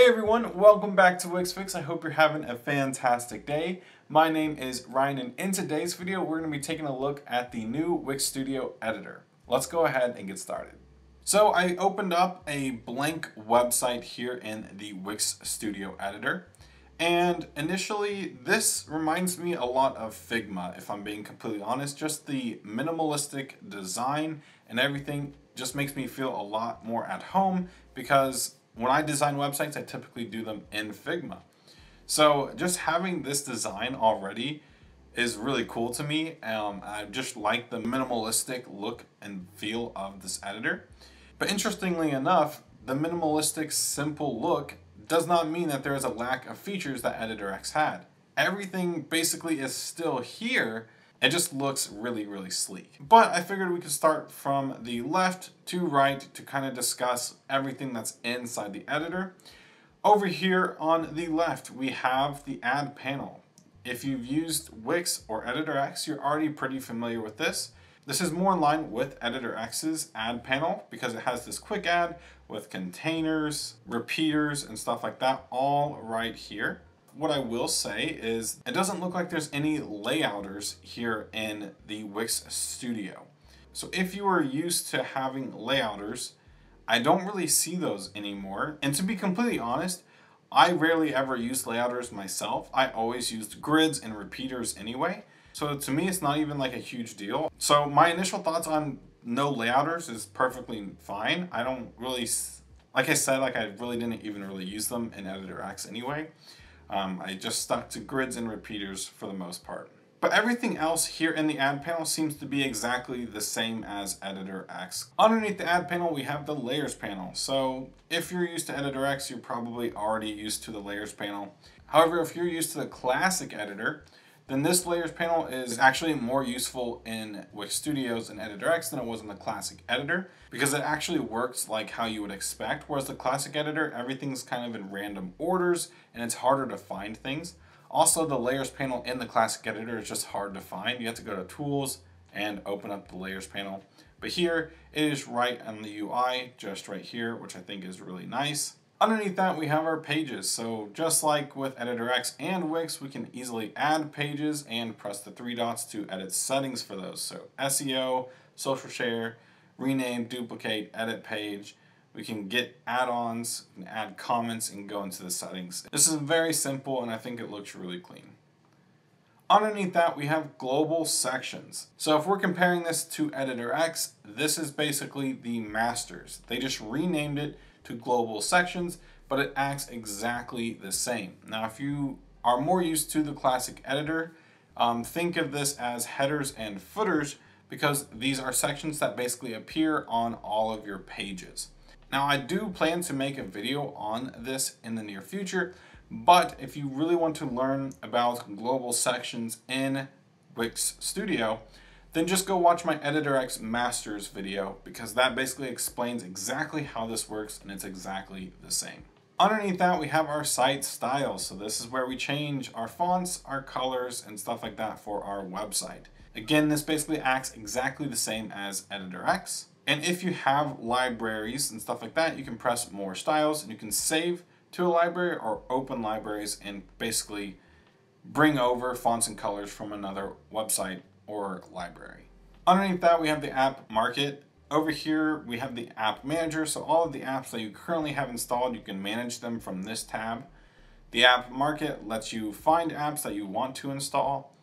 Hey everyone, welcome back to Wix Fix. I hope you're having a fantastic day. My name is Ryan and in today's video we're going to be taking a look at the new Wix Studio editor. Let's go ahead and get started. So I opened up a blank website here in the Wix Studio editor. And initially, this reminds me a lot of Figma, if I'm being completely honest. Just the minimalistic design and everything just makes me feel a lot more at home because when I design websites, I typically do them in Figma. So just having this design already is really cool to me. Um, I just like the minimalistic look and feel of this editor. But interestingly enough, the minimalistic simple look does not mean that there is a lack of features that Editor X had. Everything basically is still here, it just looks really, really sleek. But I figured we could start from the left to right to kind of discuss everything that's inside the editor. Over here on the left, we have the add panel. If you've used Wix or Editor X, you're already pretty familiar with this. This is more in line with Editor X's add panel because it has this quick add with containers, repeaters, and stuff like that all right here what I will say is it doesn't look like there's any layouters here in the Wix Studio. So if you are used to having layouters, I don't really see those anymore. And to be completely honest, I rarely ever use layouters myself. I always used grids and repeaters anyway. So to me, it's not even like a huge deal. So my initial thoughts on no layouters is perfectly fine. I don't really, like I said, like I really didn't even really use them in Editor X anyway. Um, I just stuck to grids and repeaters for the most part. But everything else here in the add panel seems to be exactly the same as Editor X. Underneath the add panel, we have the layers panel. So if you're used to Editor X, you're probably already used to the layers panel. However, if you're used to the classic editor, then this layers panel is actually more useful in Wix Studios and Editor X than it was in the classic editor because it actually works like how you would expect. Whereas the classic editor, everything's kind of in random orders and it's harder to find things. Also, the layers panel in the classic editor is just hard to find. You have to go to tools and open up the layers panel. But here it is right on the UI, just right here, which I think is really nice. Underneath that, we have our pages. So just like with Editor X and Wix, we can easily add pages and press the three dots to edit settings for those. So SEO, social share, rename, duplicate, edit page. We can get add-ons, and add comments, and go into the settings. This is very simple, and I think it looks really clean. Underneath that, we have global sections. So if we're comparing this to Editor X, this is basically the masters. They just renamed it to global sections, but it acts exactly the same. Now, if you are more used to the classic editor, um, think of this as headers and footers because these are sections that basically appear on all of your pages. Now, I do plan to make a video on this in the near future, but if you really want to learn about global sections in Wix Studio, then just go watch my Editor X Masters video because that basically explains exactly how this works and it's exactly the same. Underneath that, we have our site styles. So this is where we change our fonts, our colors, and stuff like that for our website. Again, this basically acts exactly the same as Editor X. And if you have libraries and stuff like that, you can press more styles and you can save to a library or open libraries and basically bring over fonts and colors from another website or library. Underneath that, we have the app market. Over here, we have the app manager. So all of the apps that you currently have installed, you can manage them from this tab. The app market lets you find apps that you want to install.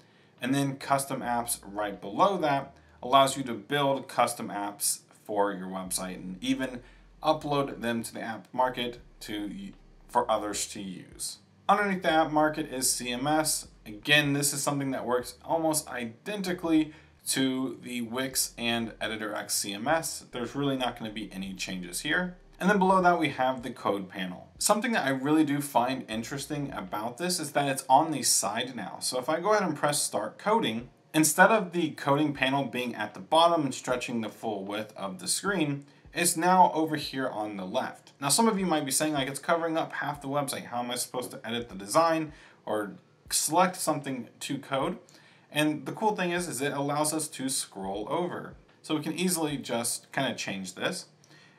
And then custom apps right below that allows you to build custom apps for your website and even upload them to the app market to for others to use. Underneath the app market is CMS. Again, this is something that works almost identically to the Wix and Editor X CMS. There's really not going to be any changes here. And then below that we have the code panel. Something that I really do find interesting about this is that it's on the side now. So if I go ahead and press start coding, instead of the coding panel being at the bottom and stretching the full width of the screen, it's now over here on the left. Now some of you might be saying like it's covering up half the website. How am I supposed to edit the design or select something to code? And the cool thing is, is it allows us to scroll over. So we can easily just kind of change this.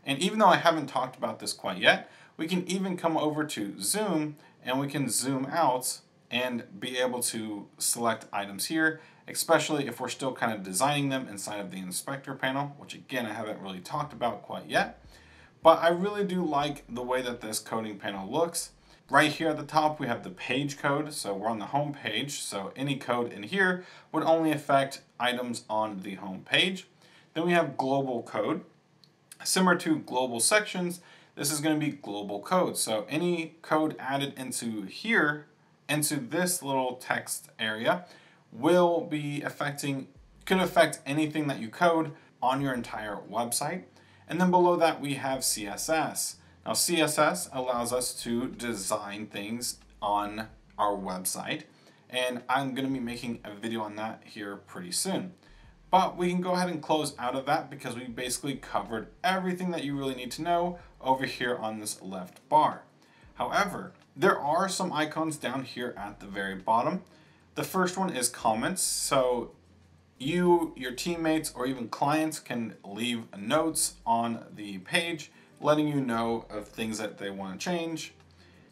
And even though I haven't talked about this quite yet, We can even come over to zoom and we can zoom out and be able to select items here, especially if we're still kind of designing them inside of the inspector panel, which again, I haven't really talked about quite yet. But I really do like the way that this coding panel looks. Right here at the top, we have the page code. So we're on the home page. So any code in here would only affect items on the home page. Then we have global code. Similar to global sections, this is going to be global code. So any code added into here, into this little text area, will be affecting, could affect anything that you code on your entire website. And then below that we have CSS. Now CSS allows us to design things on our website and I'm going to be making a video on that here pretty soon. But we can go ahead and close out of that because we basically covered everything that you really need to know over here on this left bar. However, there are some icons down here at the very bottom. The first one is comments. So you, your teammates, or even clients can leave notes on the page letting you know of things that they want to change.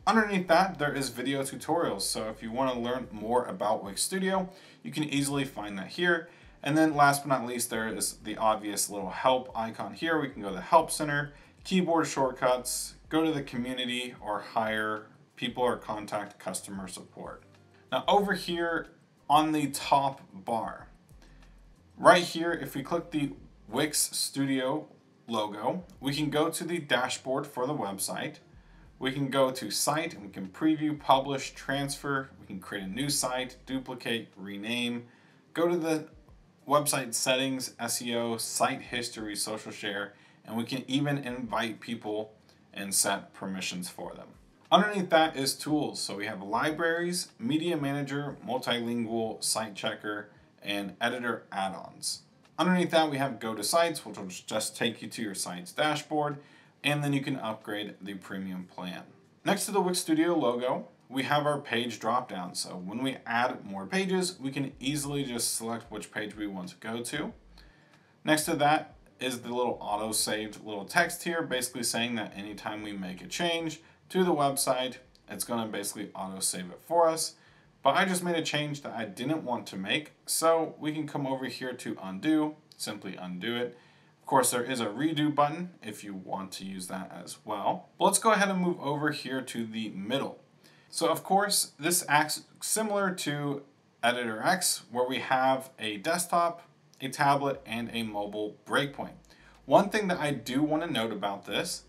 Underneath that, there is video tutorials. So if you want to learn more about Wix Studio, you can easily find that here. And then last but not least, there is the obvious little help icon here. We can go to the help center, keyboard shortcuts, go to the community or hire people or contact customer support. Now over here on the top bar, right here, if we click the Wix Studio logo, we can go to the dashboard for the website. We can go to site and we can preview, publish, transfer. We can create a new site, duplicate, rename. Go to the website settings, SEO, site history, social share, and we can even invite people and set permissions for them. Underneath that is tools. So we have libraries, media manager, multilingual, site checker, and editor add-ons. Underneath that, we have go to sites, which will just take you to your site's dashboard, and then you can upgrade the premium plan. Next to the Wix Studio logo, we have our page dropdown. So when we add more pages, we can easily just select which page we want to go to. Next to that is the little auto-saved little text here, basically saying that anytime we make a change to the website, it's gonna basically auto-save it for us. But I just made a change that I didn't want to make, so we can come over here to undo, simply undo it. Of course, there is a redo button if you want to use that as well. But let's go ahead and move over here to the middle. So of course, this acts similar to Editor X, where we have a desktop, a tablet, and a mobile breakpoint. One thing that I do want to note about this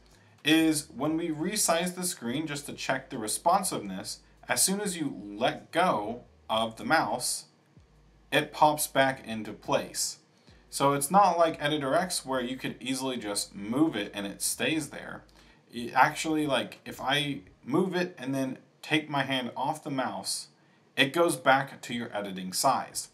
is when we resize the screen just to check the responsiveness, as soon as you let go of the mouse, it pops back into place. So it's not like Editor X where you could easily just move it and it stays there. It actually, like, if I move it and then take my hand off the mouse, it goes back to your editing size.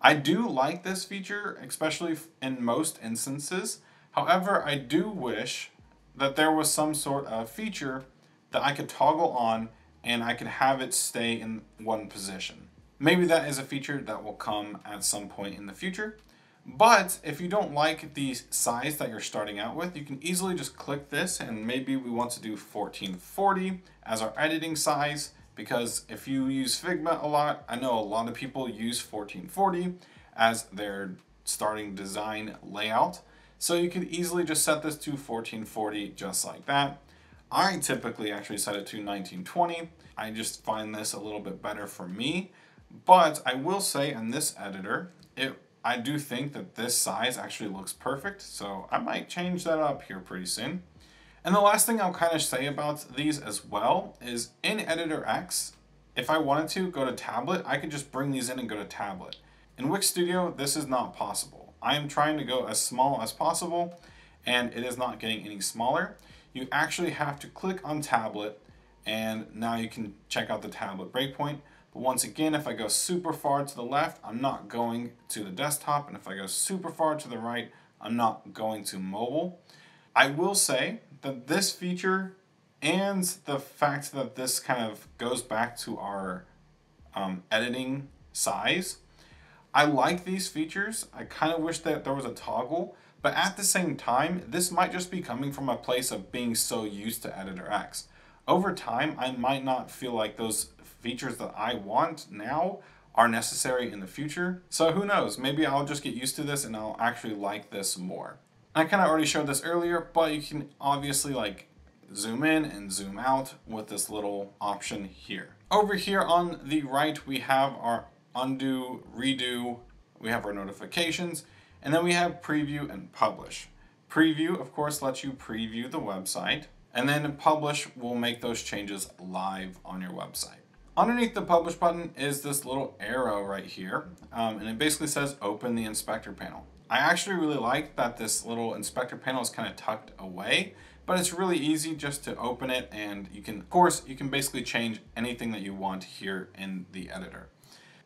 I do like this feature, especially in most instances. However, I do wish that there was some sort of feature that I could toggle on and I can have it stay in one position. Maybe that is a feature that will come at some point in the future. But if you don't like the size that you're starting out with, you can easily just click this and maybe we want to do 1440 as our editing size because if you use Figma a lot, I know a lot of people use 1440 as their starting design layout. So you could easily just set this to 1440 just like that. I typically actually set it to 1920. I just find this a little bit better for me. But I will say in this editor, it I do think that this size actually looks perfect, so I might change that up here pretty soon. And the last thing I'll kind of say about these as well is in Editor X, if I wanted to go to tablet, I could just bring these in and go to tablet. In Wix Studio, this is not possible. I am trying to go as small as possible, and it is not getting any smaller you actually have to click on tablet and now you can check out the tablet breakpoint. But once again, if I go super far to the left, I'm not going to the desktop. And if I go super far to the right, I'm not going to mobile. I will say that this feature and the fact that this kind of goes back to our um, editing size, I like these features. I kind of wish that there was a toggle, But at the same time, this might just be coming from a place of being so used to Editor X. Over time, I might not feel like those features that I want now are necessary in the future. So who knows, maybe I'll just get used to this and I'll actually like this more. I kind of already showed this earlier, but you can obviously like zoom in and zoom out with this little option here. Over here on the right, we have our undo, redo, we have our notifications, and then we have preview and publish. Preview, of course, lets you preview the website, and then publish will make those changes live on your website. Underneath the publish button is this little arrow right here, um, and it basically says open the inspector panel. I actually really like that this little inspector panel is kind of tucked away, but it's really easy just to open it and you can, of course, you can basically change anything that you want here in the editor.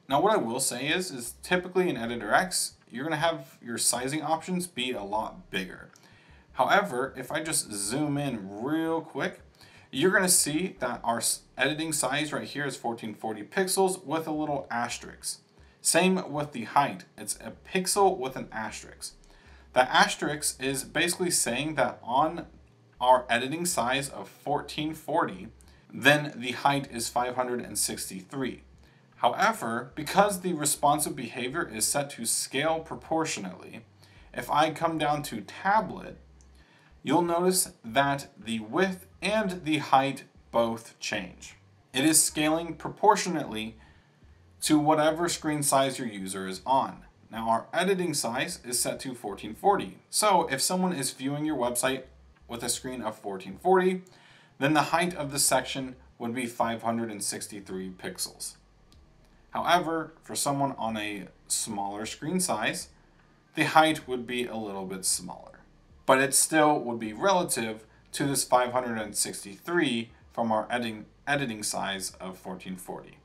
Now what I will say is, is typically in Editor X, you're gonna have your sizing options be a lot bigger. However, if I just zoom in real quick, you're gonna see that our editing size right here is 1440 pixels with a little asterisk. Same with the height, it's a pixel with an asterisk. The asterisk is basically saying that on our editing size of 1440, then the height is 563. However, because the responsive behavior is set to scale proportionately, if I come down to tablet, you'll notice that the width and the height both change. It is scaling proportionately to whatever screen size your user is on. Now our editing size is set to 1440. So if someone is viewing your website with a screen of 1440, then the height of the section would be 563 pixels. However, for someone on a smaller screen size, the height would be a little bit smaller. But it still would be relative to this 563 from our editing, editing size of 1440.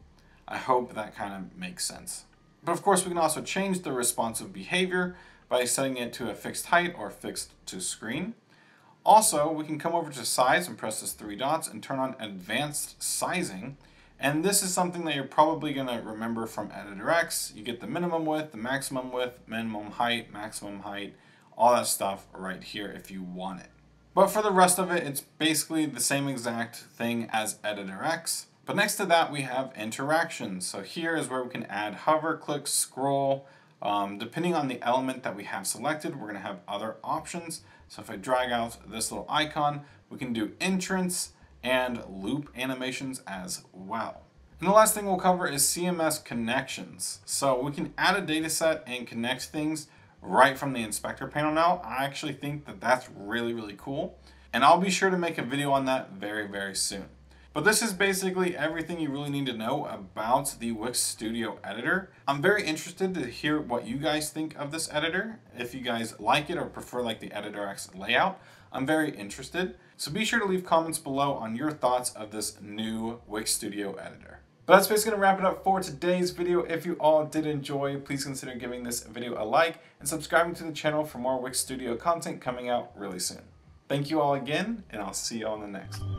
I hope that kind of makes sense. But of course we can also change the responsive behavior by setting it to a fixed height or fixed to screen. Also, we can come over to size and press this three dots and turn on advanced sizing and this is something that you're probably to remember from Editor X. You get the minimum width, the maximum width, minimum height, maximum height, all that stuff right here if you want it. But for the rest of it, it's basically the same exact thing as Editor X. But next to that, we have interactions. So here is where we can add hover, click, scroll. Um, depending on the element that we have selected, we're to have other options. So if I drag out this little icon, we can do entrance, and loop animations as well. And the last thing we'll cover is CMS connections. So we can add a data set and connect things right from the inspector panel now. I actually think that that's really, really cool. And I'll be sure to make a video on that very, very soon. But this is basically everything you really need to know about the Wix Studio Editor. I'm very interested to hear what you guys think of this editor. If you guys like it or prefer like the Editor X layout, I'm very interested. So be sure to leave comments below on your thoughts of this new Wix Studio Editor. But that's basically going to wrap it up for today's video. If you all did enjoy, please consider giving this video a like and subscribing to the channel for more Wix Studio content coming out really soon. Thank you all again, and I'll see you in the next one.